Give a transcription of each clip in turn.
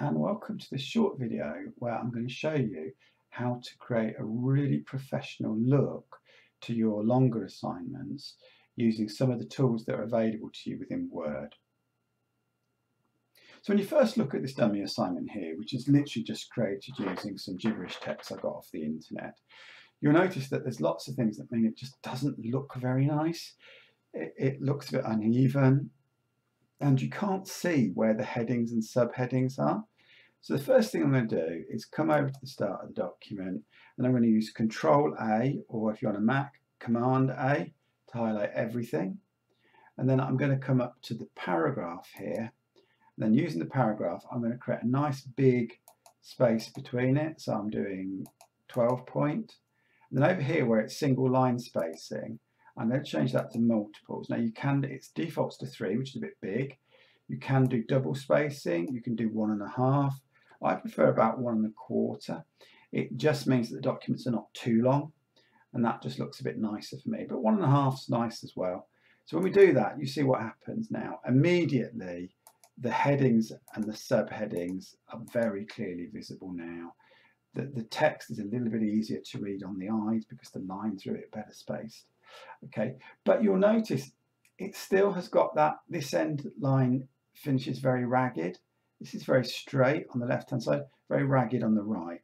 and welcome to this short video where I'm going to show you how to create a really professional look to your longer assignments using some of the tools that are available to you within Word. So when you first look at this dummy assignment here, which is literally just created using some gibberish text I got off the internet, you'll notice that there's lots of things that mean it just doesn't look very nice. It, it looks a bit uneven and you can't see where the headings and subheadings are. So the first thing I'm going to do is come over to the start of the document and I'm going to use Control A or if you're on a Mac, Command A to highlight everything. And then I'm going to come up to the paragraph here. And then using the paragraph, I'm going to create a nice big space between it. So I'm doing 12 point. And then over here where it's single line spacing, Going to change that to multiples. Now you can, it's defaults to three, which is a bit big. You can do double spacing. You can do one and a half. I prefer about one and a quarter. It just means that the documents are not too long and that just looks a bit nicer for me. But one and a half is nice as well. So when we do that, you see what happens now. Immediately, the headings and the subheadings are very clearly visible now. The, the text is a little bit easier to read on the eyes because the line through it better spaced. Okay, but you'll notice it still has got that, this end line finishes very ragged. This is very straight on the left hand side, very ragged on the right.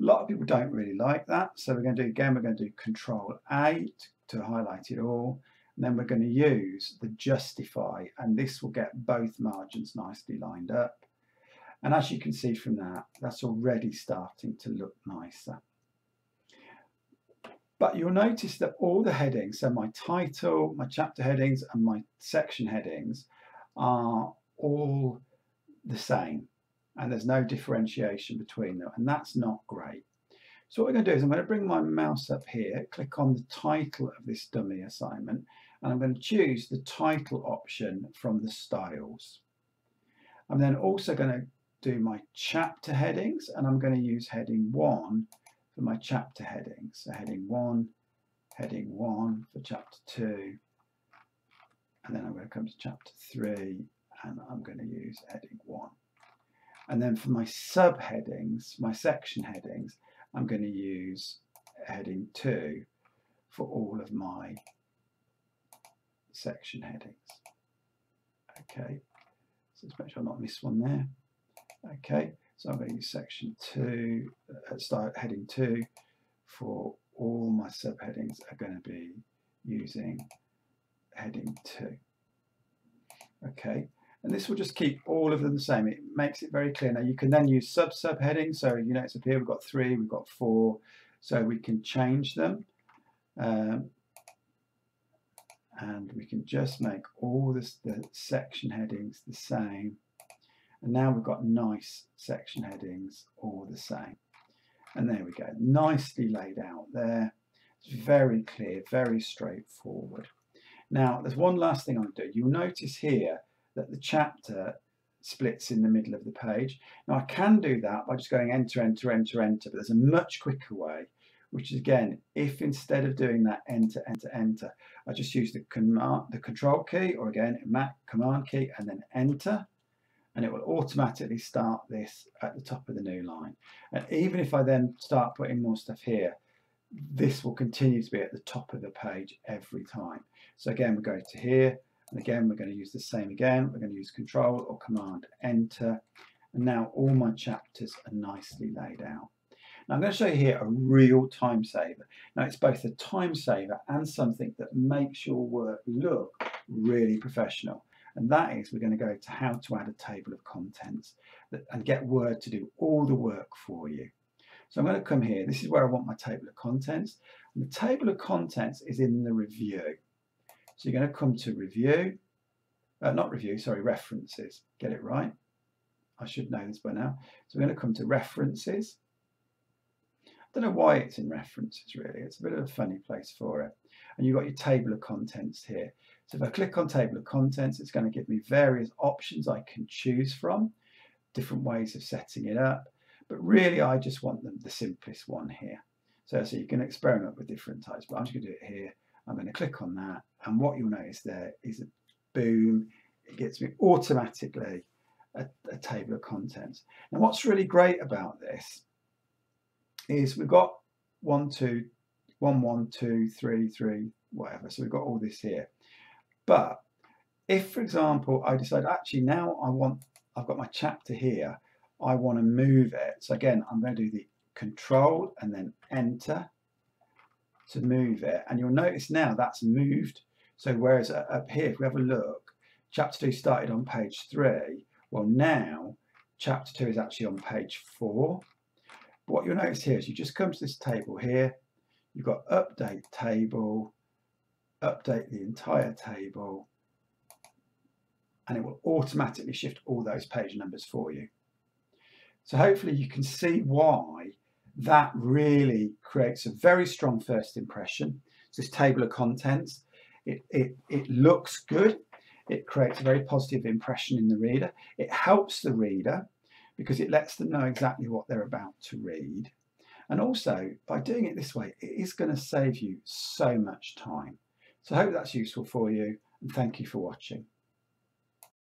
A lot of people don't really like that. So we're going to do, again, we're going to do Control A to, to highlight it all. And then we're going to use the Justify, and this will get both margins nicely lined up. And as you can see from that, that's already starting to look nicer. But you'll notice that all the headings, so my title, my chapter headings, and my section headings are all the same and there's no differentiation between them and that's not great. So what we're going to do is I'm going to bring my mouse up here, click on the title of this dummy assignment and I'm going to choose the title option from the styles. I'm then also going to do my chapter headings and I'm going to use heading 1 for my chapter headings. So heading 1, heading 1 for chapter 2 and then I'm going to come to chapter 3 and I'm going to use heading 1. And then for my subheadings, my section headings, I'm going to use heading 2 for all of my section headings. Okay, so let's make sure I'm not miss one there. Okay, so I'm going to use section 2, uh, start heading 2 for all my subheadings are going to be using heading 2. Okay, and this will just keep all of them the same. It makes it very clear. Now you can then use sub subheadings. So you know it's up here. We've got three. We've got four. So we can change them, um, and we can just make all this, the section headings the same. And now we've got nice section headings all the same. And there we go, nicely laid out there. It's very clear, very straightforward. Now, there's one last thing I'll do. You'll notice here that the chapter splits in the middle of the page. Now I can do that by just going enter, enter, enter, enter, but there's a much quicker way, which is again, if instead of doing that enter, enter, enter, I just use the command, the control key, or again, Mac command key, and then enter, and it will automatically start this at the top of the new line. And even if I then start putting more stuff here, this will continue to be at the top of the page every time. So again, we go to here, and again, we're going to use the same again. We're going to use Control or Command Enter. And now all my chapters are nicely laid out. Now I'm going to show you here a real time saver. Now it's both a time saver and something that makes your work look really professional. And that is we're going to go to how to add a table of contents and get Word to do all the work for you. So I'm going to come here. This is where I want my table of contents. And the table of contents is in the review. So you're going to come to review, uh, not review, sorry, references. Get it right. I should know this by now. So we're going to come to references. I don't know why it's in references really. It's a bit of a funny place for it. And you've got your table of contents here. So if I click on table of contents, it's going to give me various options I can choose from, different ways of setting it up. But really, I just want them the simplest one here. So, so you can experiment with different types, but I'm just going to do it here. I'm going to click on that and what you'll notice there is a boom it gets me automatically a, a table of contents. Now what's really great about this is we've got one, two, one, one, two, three, three, whatever. So we've got all this here. But if, for example, I decide actually now I want, I've got my chapter here, I want to move it. So again, I'm going to do the control and then enter to move it. And you'll notice now that's moved. So whereas uh, up here, if we have a look, chapter two started on page three. Well, now chapter two is actually on page four. But what you'll notice here is you just come to this table here, you've got update table, update the entire table, and it will automatically shift all those page numbers for you. So hopefully you can see why that really creates a very strong first impression. It's This table of contents, it, it, it looks good. It creates a very positive impression in the reader. It helps the reader because it lets them know exactly what they're about to read. And also, by doing it this way, it is going to save you so much time. So I hope that's useful for you and thank you for watching.